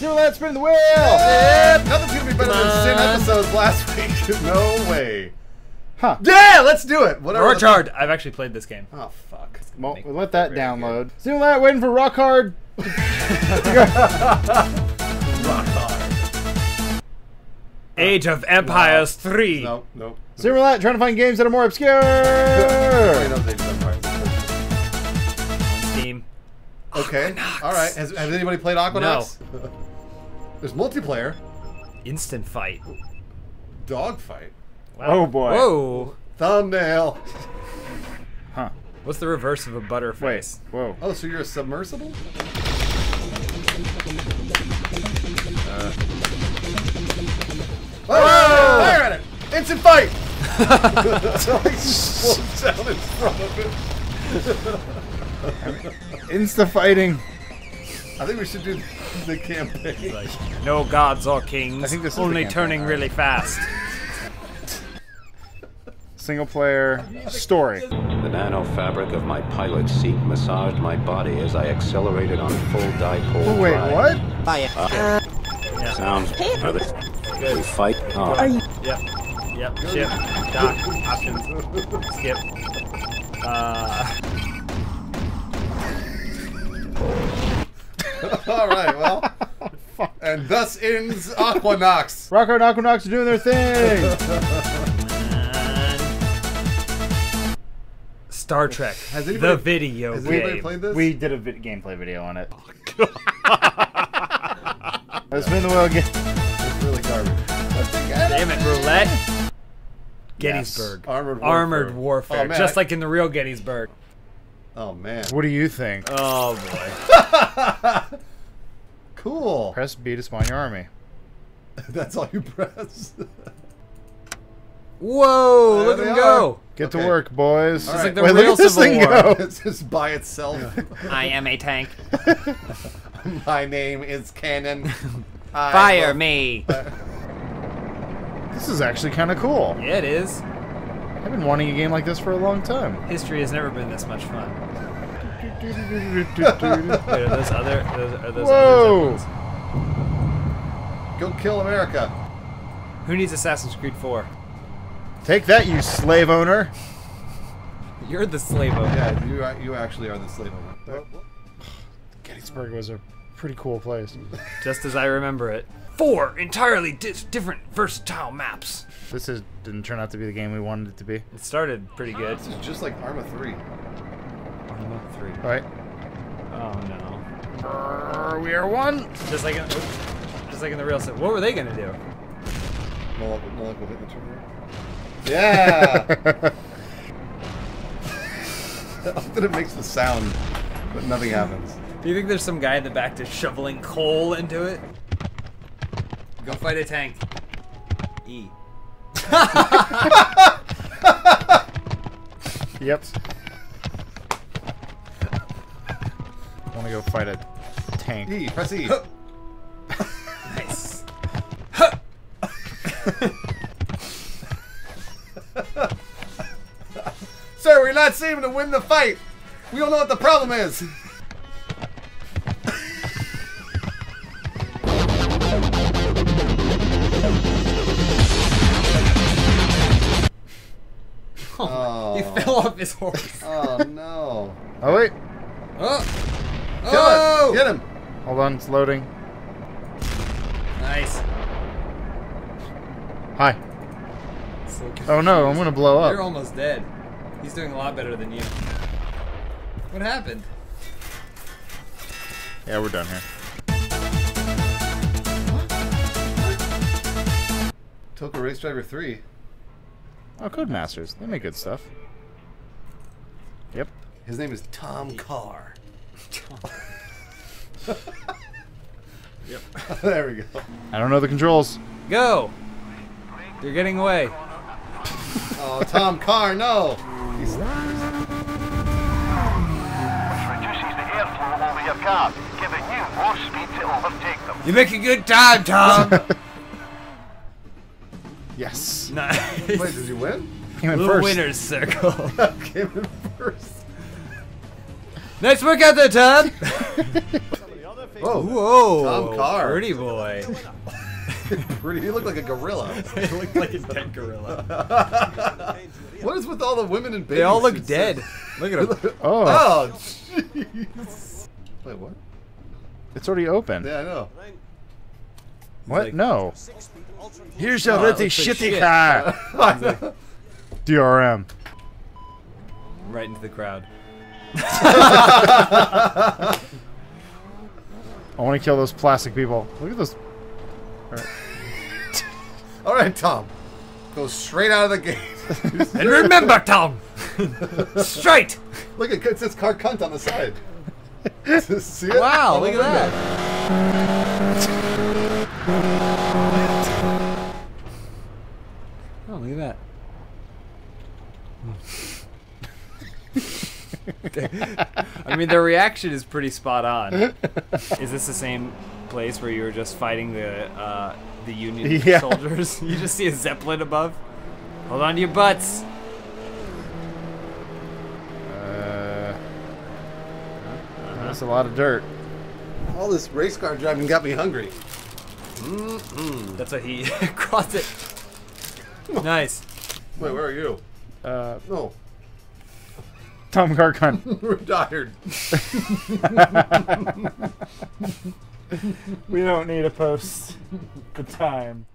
Do that, spin the wheel! Yeah, nothing's gonna be better than Come Sin on. episodes last week. no way. Huh. Yeah, let's do it. Whatever. Roar Charge. I've actually played this game. Oh fuck. Well, Make- let that really download. Zoomlat waiting for rock hard. Rock hard. Age of Empires 3. No, no. Zoomlat trying to find games that are more obscure. Okay. All right. Has, has anybody played Aquanox? No. There's multiplayer. Instant Fight. Dogfight. Oh boy. Whoa. Thumbnail. Huh. What's the reverse of a Wait. butterface? Whoa. Oh, so you're a submersible? Oh! Fire at it! Instant fight! so he just down in front of it. Insta fighting. I think we should do the campaign. Like, no gods or kings. I think this is only campaign, turning alright. really fast. Single player story. The nano fabric of my pilot seat massaged my body as I accelerated on full dipole Oh, wait, drive. what? Yeah. Sounds are they, we fight? Oh, Yep. Yep. Ship. Dock. Options. Skip. Uh, All right, well. and thus ends Aquanox. Rock hard and Aquanox are doing their thing. Star Trek. Has the video Has game. anybody played this? we did a vid- gameplay video on it. Let's spin the wheel again. It's really garbage. Damn it, roulette. Gettysburg. Armored warfare. Armored warfare. Oh, man, just I- like in the real Gettysburg. Oh man. What do you think? Oh boy. Cool. Press B to spawn your army. That's all you press. Whoa! There look at him go. Get Okay. to work, boys. All right. like the Wait, real look at this Civil thing War. go. it's just by itself. I am a tank. My name is Cannon. Fire will- me. This is actually kind of cool. Yeah, it is. I've been wanting a game like this for a long time. History has never been this much fun. Wait, are those other? Those, are those Whoa! others Go kill America. Who needs Assassin's Creed 4? Take that, you slave owner. You're the slave owner. Yeah, you are, you actually are the slave owner. Gettysburg was a pretty cool place. Just as I remember it. Four entirely di- different, versatile maps. This is, didn't turn out to be the game we wanted it to be. It started pretty good. This is just like Arma 3. Arma 3. All right. Oh no. We are one. Just like in, just like in the real set. What were they gonna do? Moloch, Moloch will hit the trigger. Yeah! Often it makes the sound, but nothing happens. Do you think there's some guy in the back just shoveling coal into it? Go fight a tank. E. Yep. Want to go fight a tank? E, press E. Nice. Sir, we're not seeming to win the fight. We don't know what the problem is. Oh, He oh. fell off his horse. oh no. Oh wait. Oh! Kill Oh! it. Get him. Hold on, it's loading. Nice. Hi. So Oh no, I'm gonna blow up. You're almost dead. He's doing a lot better than you. What happened? Yeah, we're done here. TOCA Race Driver 3. Oh, Codemasters. They make good stuff. Yep. His name is Tom Carr. Yep. there we go. I don't know the controls. Go! You're getting away. Oh, Tom Carr, no. He's, which reduces the airflow over your car, giving you more speed to overtake them. You make a good time, Tom! Yes. nice. wait, did you win? Came in The first. winner's circle. Came in first. nice work out there, Tom! Whoa. Whoa! Tom Carr. Pretty boy. Pretty. You look like a gorilla. he looked like a dead gorilla. what is with all the women in bathing They all look dead. Look at them. Oh, Oh, jeez. Wait, what? it's already open. Yeah, I know. What? like- no. Here's a Oh, really looks shitty shit. car. DRM. Right into the crowd. I want to kill those plastic people. Look at those. All right, Tom. Go straight out of the gate. And remember, Tom! Straight! look, it says car cunt on the side. See it? Wow, look at oh window. that. Oh, look at that. I mean, the reaction is pretty spot on. Is this the same place where you were just fighting the uh, the Union Yeah. soldiers? You just see a zeppelin above. Hold on to your butts. Uh, That's a lot of dirt. All this race car driving got me hungry. That's what he crossed it. Nice. Wait, where are you? Uh, No, Tom Garkon. retired. we don't need to post the time.